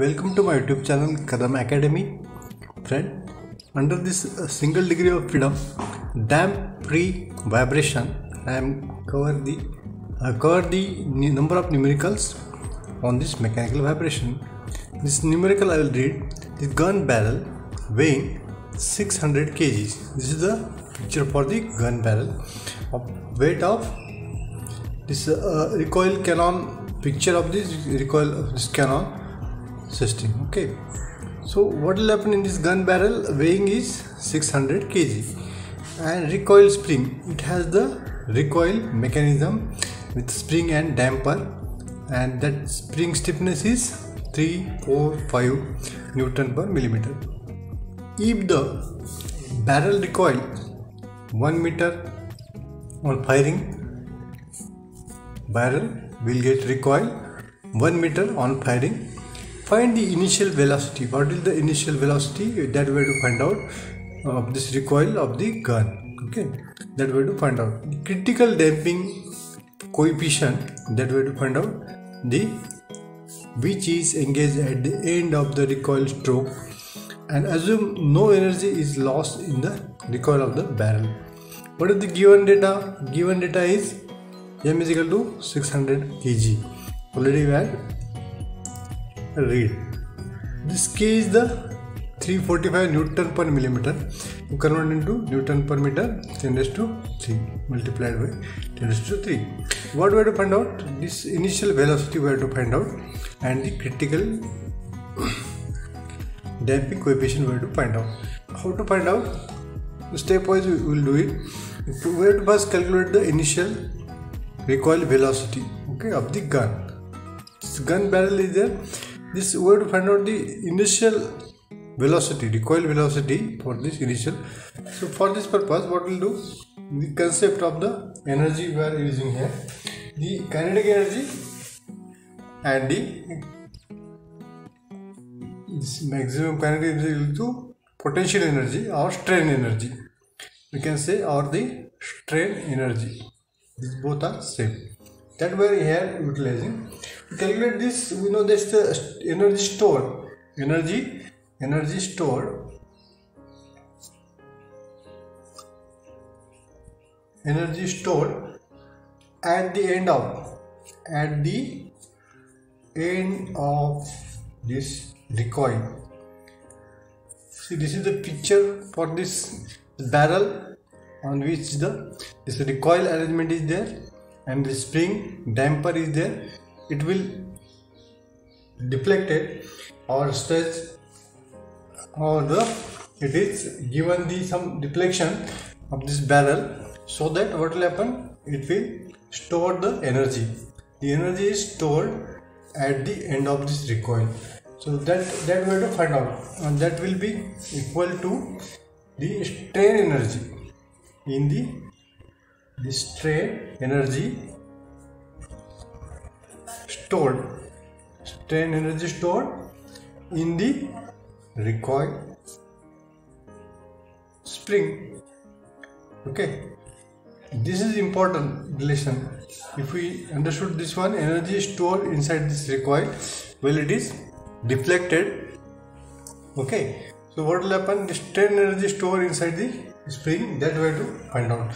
welcome to my YouTube channel Kadam Academy. Friend, under this uh, single degree of freedom, damp free vibration, I am cover the uh, cover the number of numericals on this mechanical vibration. This numerical I will read. The gun barrel weighing 600 kgs. This is the picture for the gun barrel of weight of this uh, recoil cannon picture of this recoil of this cannon system okay. So what will happen in this gun barrel? Weighing is 600 kg. And recoil spring. It has the recoil mechanism with spring and damper. And that spring stiffness is 3 4 5 newton per millimeter. If the barrel recoil 1 meter on firing barrel will get recoil 1 meter on firing find the initial velocity. What is the initial velocity? That we have to find out of this recoil of the gun. Okay? That we have to find out. Critical damping coefficient that we have to find out the which is engaged at the end of the recoil stroke and assume no energy is lost in the recoil of the barrel. What is the given data? Given data is m is equal to 600 kg. Already we had real this k is the 345 newton per millimetre crore into newton per metre tens two three multiplied by tens two three word way to find out this initial velocity way to find out and the critical damping coefficient way to find out how to find out step wise will do it to way to first calculate the initial recoil velocity okay of the gun gun barrel is there this we to find out the initial velocity recoil velocity for this initial. So for this purpose what we'll do? The concept of the energy we are using here. The kinetic energy and the this maximum kinetic energy equal to potential energy or strain energy. We can say or the strain energy. These both are same. That we are here utilizing calculate this we know that's the energy stored. Energy energy stored. Energy stored at the end of at the end of this recoil. See this is the picture for this barrel on which the this recoil arrangement is there and the spring damper is there it will deflect it or stretch or the it is given the some deflection of this barrel so that what will happen? It will store the energy. The energy is stored at the end of this recoil. So that that we have to find out. And that will be equal to the strain energy. In the the strain energy stored. Strain energy stored in the recoil spring. Okay. This is important relation. If we understood this one energy stored inside this recoil. Well it is deflected. Okay. So what will happen? The strain energy stored inside the spring. That we have to find out.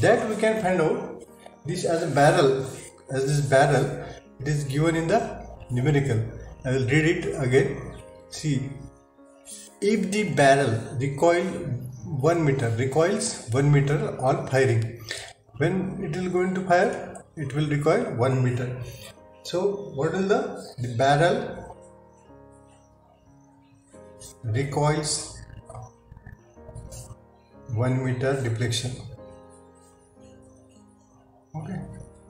That we can find out this as a barrel as this barrel it is given in the numerical. I will read it again. See if the barrel recoil 1 meter recoils 1 meter on firing when it will go into fire it will recoil 1 meter. So what will the the barrel recoils 1 meter deflection? Okay.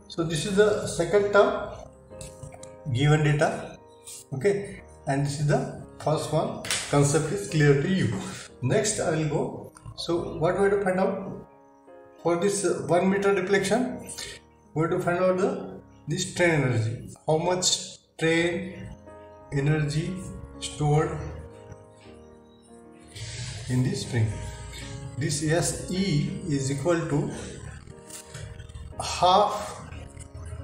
So this is the second term given data okay? And this is the first one. Concept is clear to you. Next i will go. So what we have to find out for this uh, 1 meter deflection? We have to find out the the strain energy. How much strain energy stored in the spring? This SE is equal to half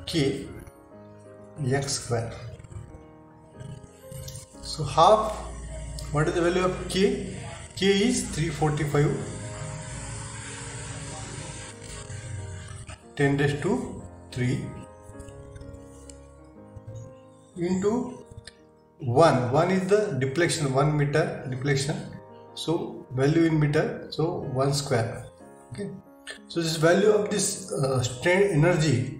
K x square so half what is the value of k k is 345 10 raised to 3 into 1 1 is the deflection 1 meter deflection so value in meter so 1 square okay so this value of this uh, strain energy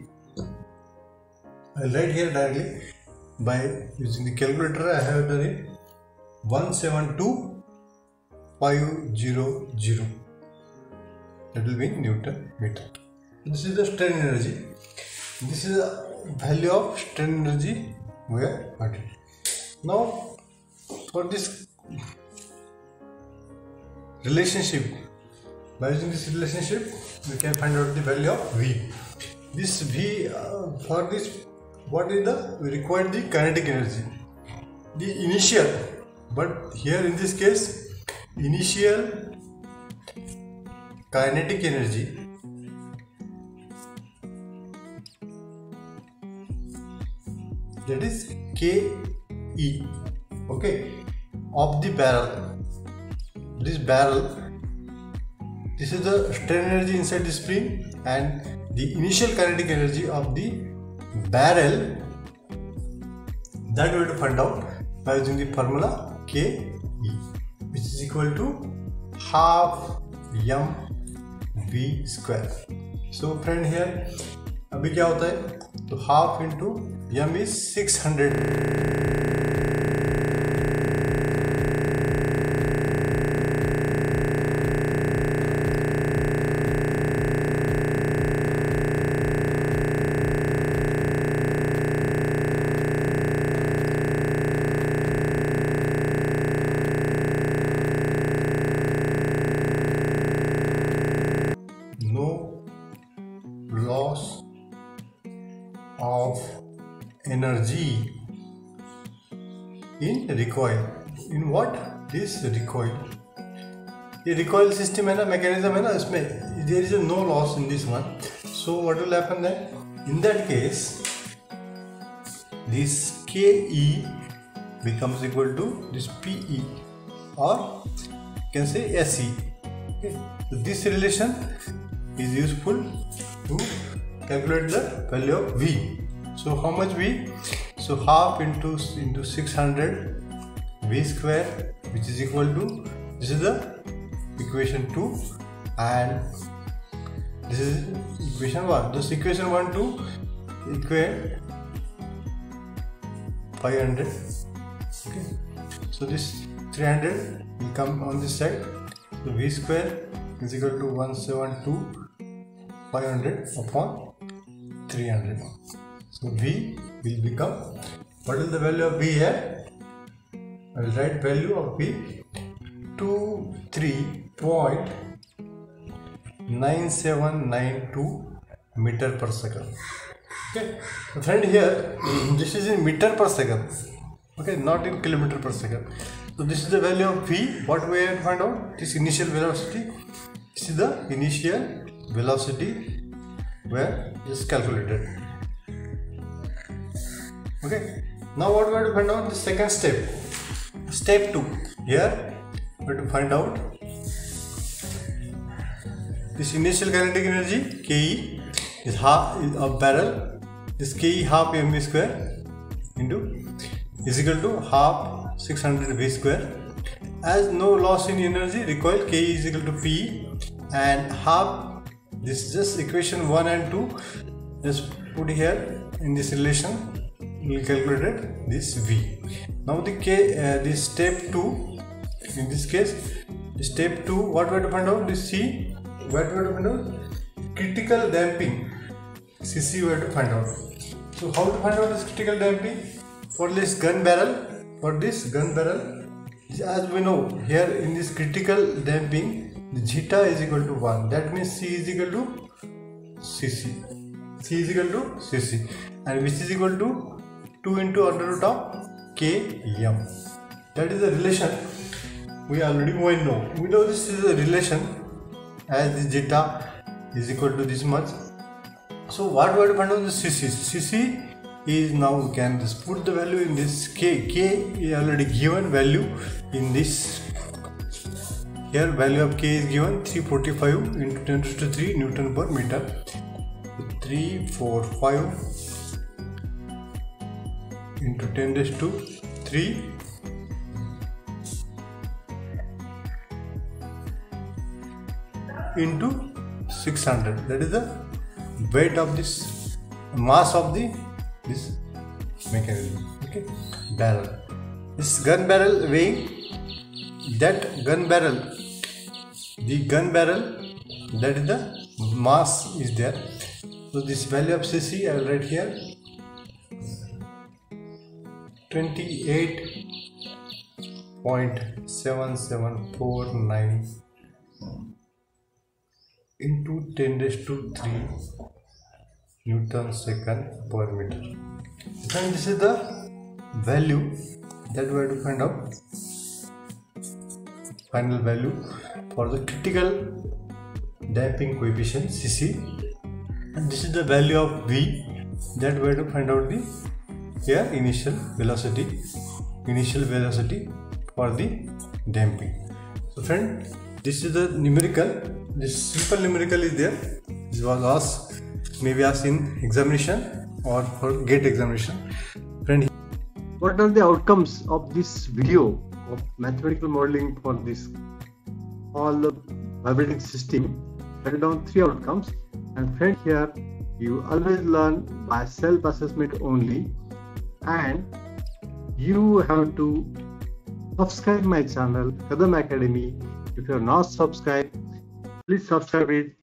I'll write here directly by using the calculator. I have done it 172500 that will be Newton meter. This is the strain energy. This is the value of strain energy we are now for this relationship by using this relationship we can find out the value of v. This v uh, for this what is the we require the kinetic energy? The initial. But here in this case initial kinetic energy that is ke. Okay. Of the barrel. This barrel. This is the strain energy inside the spring and the initial kinetic energy of the barrel that we have to find out by using the formula Ke which is equal to half m v square so friend here अभी क्या होता है तो half into M is six hundred energy in recoil in what this recoil ये recoil system है ना mechanism है ना इसमें there is no loss in this one so what will happen that in that case this ke becomes equal to this pe or can say se okay. so this relation is useful to calculate the value of v so how much v so half into into 600 v square which is equal to this is the equation 2 and this is equation 1 this equation 1 to equate 500 okay. So this 300 will come on this side. So v square is equal to 172 500 upon 300 so v will become what is the value of v here I will write value of v 23.9792 meter per second okay friend here this is in meter per second okay not in kilometer per second so this is the value of v what we have to find out this initial velocity this is the initial velocity where is calculated okay. Now what we have to find out? The second step. Step 2 here we have to find out this initial kinetic energy ke is half is of barrel. This ke half mv square into is equal to half 600 v square. As no loss in energy recoil ke is equal to p and half this is just equation 1 and 2 just put here in this relation we calculated this v. Now the k uh, this step 2 in this case step 2 what we have to find out? This c what we have to find out critical damping. Cc we have to find out. So how to find out this critical damping? For this gun barrel for this gun barrel as we know here in this critical damping the zeta is equal to 1 that means c is equal to cc c. Is equal to cc and which is equal to 2 into under root of km that is the relation we already know. We know this is a relation as the zeta is equal to this much. So what we have to find out the cc cc is now we can just put the value in this k. K is already given value in this. Here value of k is given 345 into 10 to 3 newton per meter. 345 into 10 raised to 3 into 600 that is the weight of this mass of the this mechanism. Okay? Barrel. This gun barrel weighing that gun barrel the gun barrel that is the mass is there. So this value of cc i will write here 28.7749 into 10 raised to 3 newton second per meter. Then this is the value. That we have to find out. Final value for the critical damping coefficient cc and this is the value of v. That we have to find out the here initial velocity initial velocity for the damping. So friend this is the numerical this simple numerical is there. This was asked maybe asked in examination or for gate examination. Friend what are the outcomes of this video of mathematical modeling for this? All the vibrating system write down three outcomes. And friend here you always learn by self assessment only and you have to subscribe my channel kadam academy. If you are not subscribed please subscribe it